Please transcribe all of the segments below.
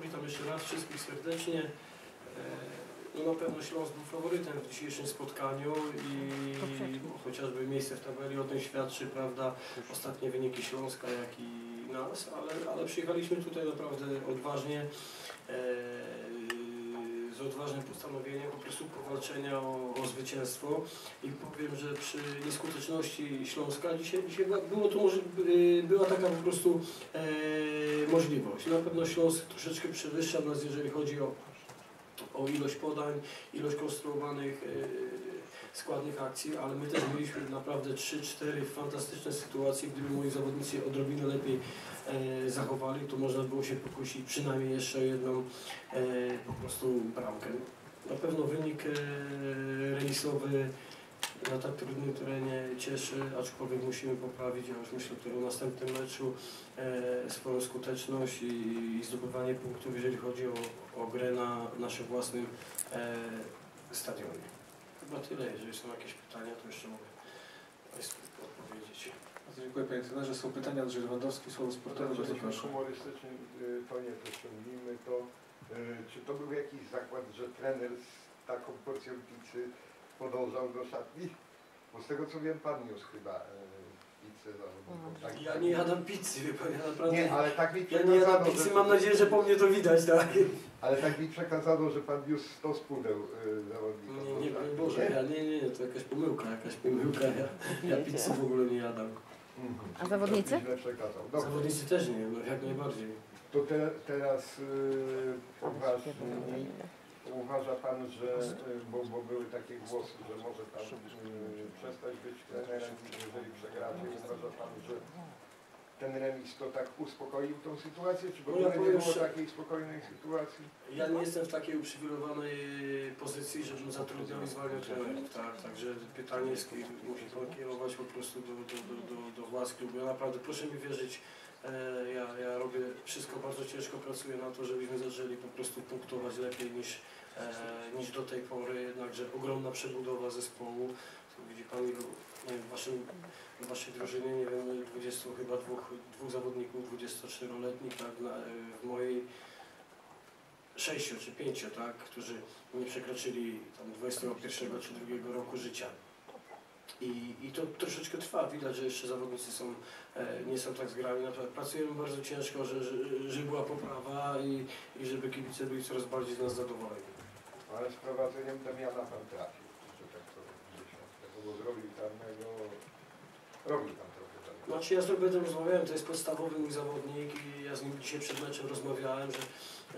Witam jeszcze raz wszystkich serdecznie. E, No na pewno Śląsk był faworytem w dzisiejszym spotkaniu i chociażby miejsce w tabeli o tym świadczy, prawda, ostatnie wyniki Śląska, jak i nas, ale, ale przyjechaliśmy tutaj naprawdę odważnie, e, odważnym postanowieniem po prostu powalczenia o, o zwycięstwo i powiem, że przy nieskuteczności Śląska dzisiaj, dzisiaj było to może, y, była taka po prostu e, możliwość. Na pewno Śląsk troszeczkę przewyższa nas, jeżeli chodzi o, o ilość podań, ilość konstruowanych e, składnych akcji, ale my też mieliśmy naprawdę 3-4 fantastyczne sytuacje, gdyby moi zawodnicy odrobinę lepiej e, zachowali, to można było się pokusić przynajmniej jeszcze o jedną e, po prostu bramkę. Na pewno wynik e, remisowy na tak trudnym terenie cieszy, aczkolwiek musimy poprawić, ja już myślę tutaj o następnym meczu, e, swoją skuteczność i, i zdobywanie punktów, jeżeli chodzi o, o grę na naszym własnym e, stadionie. Chyba tyle, jeżeli są jakieś pytania, to jeszcze mogę Państwu odpowiedzieć. Bardzo dziękuję Panie Trenerze. Są pytania Andrzej Lewandowski, Słowo Sportowe. Bardzo Jeżeli proszę. humorystycznym y, to ciągnijmy, to y, czy to był jakiś zakład, że trener z taką porcją pizzy podążał do szatni? Bo z tego co wiem, pan niósł chyba y, pizzę zawodnikom. Tak, Ja nie jadam pizzy, wie Pan, ja naprawdę... Nie, ale tak mi Ja nie jadam pizzy, że, mam nadzieję, że po mnie to widać, tak? ale tak mi przekazano, że pan niósł 100 pudeł y, zawodnikom. Nie, nie, do nie, Boże, ja nie, nie, nie, to jakaś pomyłka, jakaś pomyłka, ja, ja pizzy w ogóle nie jadam. Mhm. A zawodnicy? Dobrze. Zawodnicy też nie, no jak najbardziej. To te, teraz y, uważ, uważa Pan, że, y, bo, bo były takie głosy, że może Pan y, przestać być trenerem, jeżeli przegracie. Uważa Pan, że ten remis to tak uspokoił tą sytuację, czy w No ogóle ja nie było takiej spokojnej sytuacji? Ja nie jestem w takiej uprzywilejowanej pozycji, żebym zatrudniał i zwalniał trenerów, tak? Także pytanie jest, musi pan kierować po prostu do, do, do, do, do władz klubu. Ja naprawdę, proszę mi wierzyć, e, ja, ja robię wszystko, bardzo ciężko pracuję na to, żebyśmy zaczęli po prostu punktować lepiej niż, e, niż do tej pory, jednakże ogromna przebudowa zespołu. Widzi Pan, ilu, nie wiem, w, waszym, w Waszej drużynie, nie wiem, 20 chyba dwóch, dwóch zawodników, 24-letnich, tak? Na, e, w mojej sześciu czy pięciu, tak, którzy nie przekroczyli tam 21 czy 2 roku życia. I, I to troszeczkę trwa. Widać, że jeszcze zawodnicy są, e, nie są tak zgrani. Pracujemy bardzo ciężko, że, że, żeby była poprawa i, i żeby kibice byli coraz bardziej z nas zadowoleni. Ale z prowadzeniem Damiana Pan trafił, że tak powiem, gdzieś tam tego, bo zrobił tam jego, robił tam trochę. Znaczy ja z Robertem rozmawiałem, to jest podstawowy mój zawodnik i ja z nim dzisiaj przed meczem rozmawiałem, że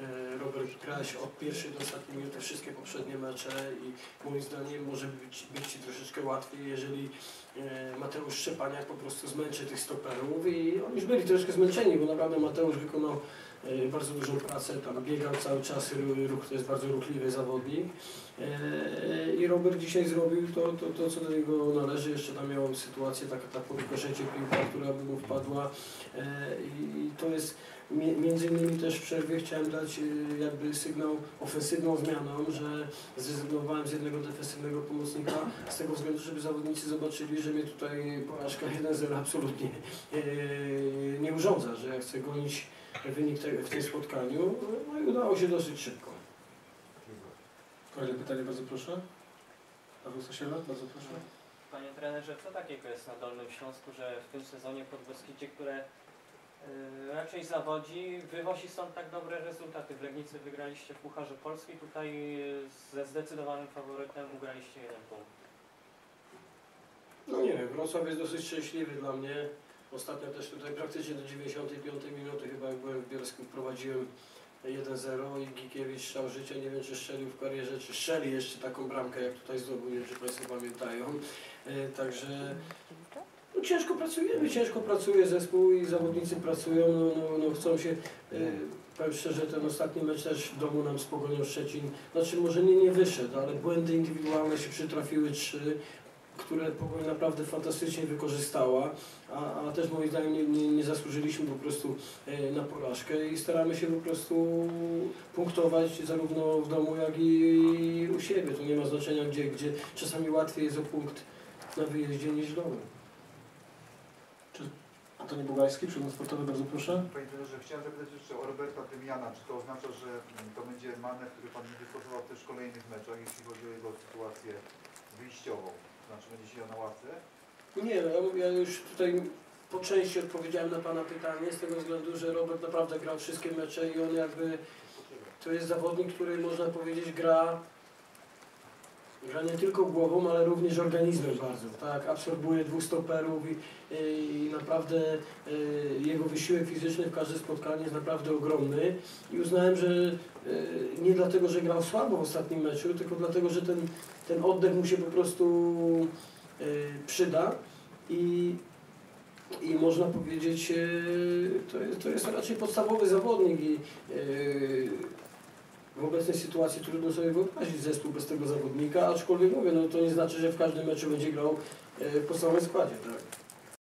e, Robert grałeś od pierwszej do ostatniej minuty wszystkie poprzednie mecze i moim zdaniem może być, być Ci troszeczkę łatwiej, jeżeli Mateusz Szczepaniak po prostu zmęczy tych stoperów i oni już byli troszkę zmęczeni, bo naprawdę Mateusz wykonał e, bardzo dużą pracę, tam biegał cały czas, ru- ruch, to jest bardzo ruchliwy zawodnik. E, i Robert dzisiaj zrobił to, to, to co do niego należy, jeszcze tam miał sytuację taka ta po rykoszecie piłka, która by mu wpadła. E, i to jest mi- między innymi też w przerwie chciałem dać e, jakby sygnał ofensywną zmianą, że zrezygnowałem z jednego defensywnego pomocnika z tego względu, żeby zawodnicy zobaczyli, że mnie tutaj porażka 1-0 absolutnie e, nie urządza, że ja chcę gonić wynik w tym spotkaniu, no i udało się dosyć szybko. Kolejne pytanie, bardzo proszę. Paweł Sosiela, bardzo proszę. Panie trenerze, co takiego jest na Dolnym Śląsku, że w tym sezonie Podbeskidzie, które y, raczej zawodzi, wywozi stąd tak dobre rezultaty? W Legnicy wygraliście w Pucharze Polski, tutaj y, ze zdecydowanym faworytem ugraliście jeden punkt. No nie wiem, Wrocław jest dosyć szczęśliwy dla mnie. Ostatnio też tutaj praktycznie do 95 minuty chyba jak byłem w Bielsku prowadziłem 1-0 i Gikiewicz strzał życia, nie wiem czy strzelił w karierze, czy strzeli jeszcze taką bramkę jak tutaj zdobył, nie wiem czy Państwo pamiętają. E, Także no, ciężko pracujemy, ciężko pracuje zespół i zawodnicy pracują, no, no, no chcą się, e, powiem szczerze, ten ostatni mecz też w domu nam z Pogonią Szczecin, znaczy może nie, nie wyszedł, ale błędy indywidualne się przytrafiły trzy, które Pogoń naprawdę fantastycznie wykorzystała, a, a też moim zdaniem nie, nie, nie zasłużyliśmy po prostu e, na porażkę i staramy się po prostu punktować zarówno w domu, jak i u siebie. To nie ma znaczenia gdzie, gdzie czasami łatwiej jest o punkt na wyjeździe niż w domu. A Antoni Bugajski, przegląd sportowy, bardzo proszę. Panie trenerze, chciałem zapytać jeszcze o Roberta Tymiana. Czy to oznacza, że mm, to będzie manewr, który Pan będzie stosował też w kolejnych meczach, jeśli chodzi o jego sytuację wyjściową? Znaczy będzie siedział na ławce? Nie, no, ja- ja już tutaj po części odpowiedziałem na Pana pytanie z tego względu, że Robert naprawdę grał wszystkie mecze i on jakby to jest zawodnik, który można powiedzieć gra gra nie tylko głową, ale również organizmem bardzo, tak, absorbuje dwóch stoperów i, i naprawdę y, jego wysiłek fizyczny w każde spotkanie jest naprawdę ogromny. I uznałem, że y, nie dlatego, że grał słabo w ostatnim meczu, tylko dlatego, że ten, ten oddech mu się po prostu y, przyda. I, i można powiedzieć, to jest, to jest raczej podstawowy zawodnik i w obecnej sytuacji trudno sobie wyobrazić zespół bez tego zawodnika, aczkolwiek mówię, no to nie znaczy, że w każdym meczu będzie grał y, w podstawowym składzie. Tak?